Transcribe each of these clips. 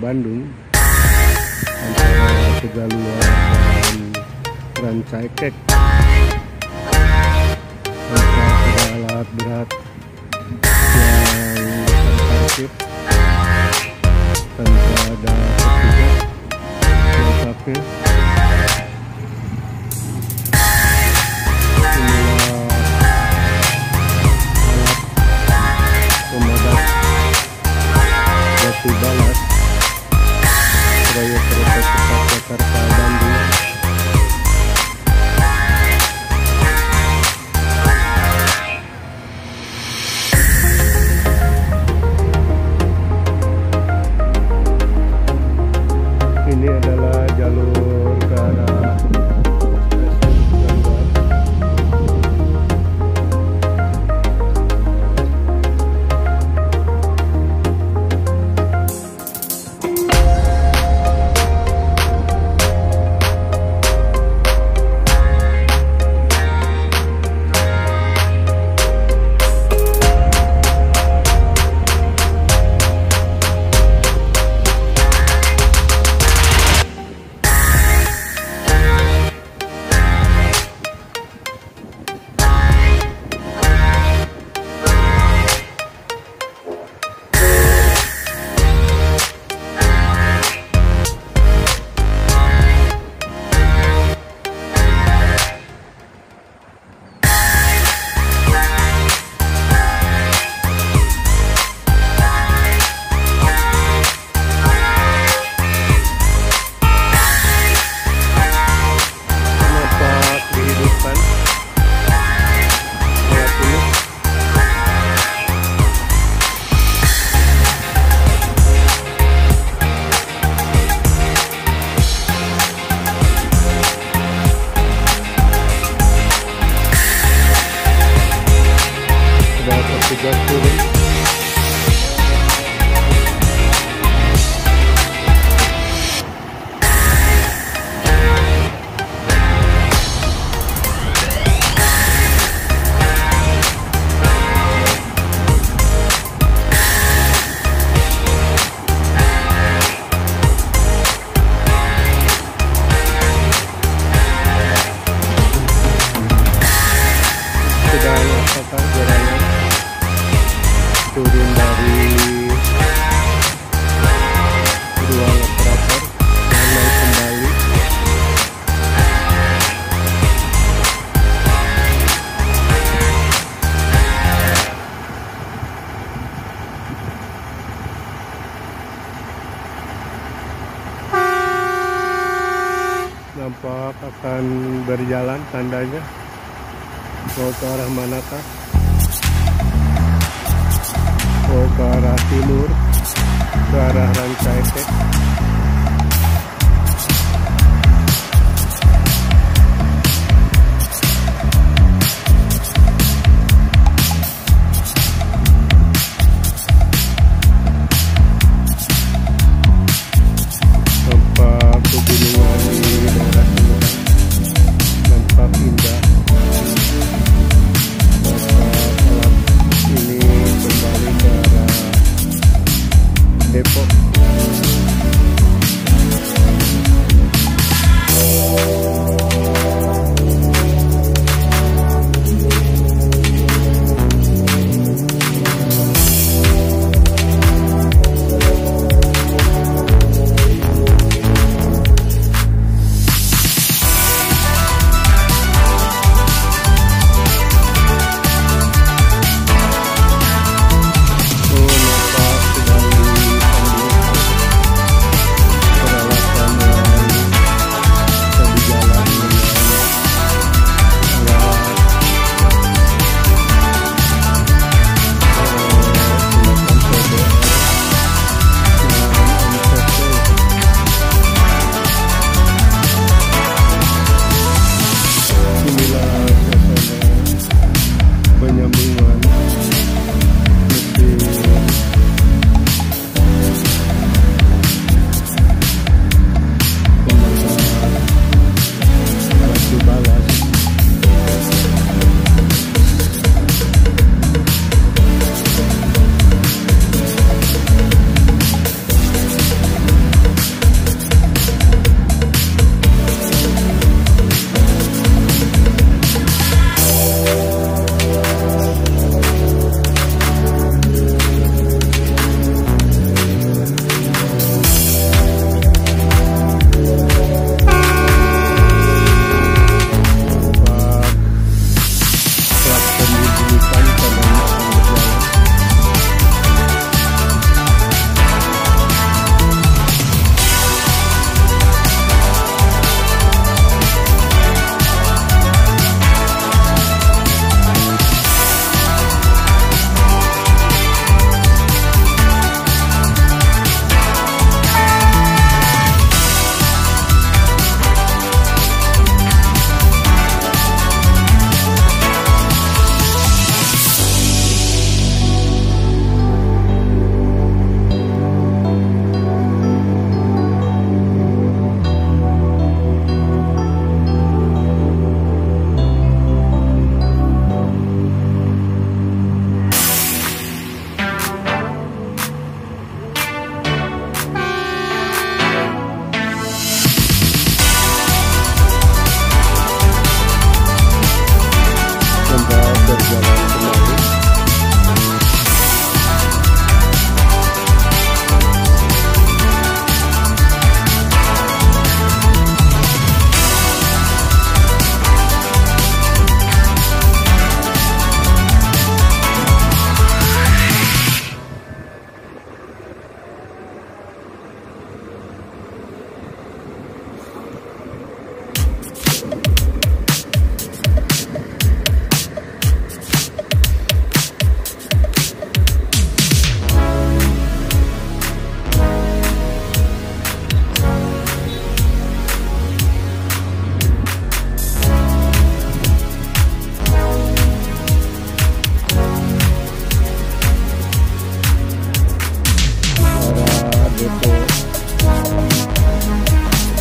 Bandung. Antara Tegaluar dan Rancaikek tanpa ada alat berat yang terparkir. Tanpa ada petugas yang berjalan tandanya. Mau ke arah manakah mau ke arah timur ke arah Rancaikek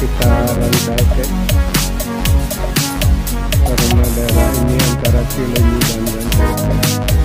kita rangkaikan karena daerah ini antara Cilenyi dan Rantai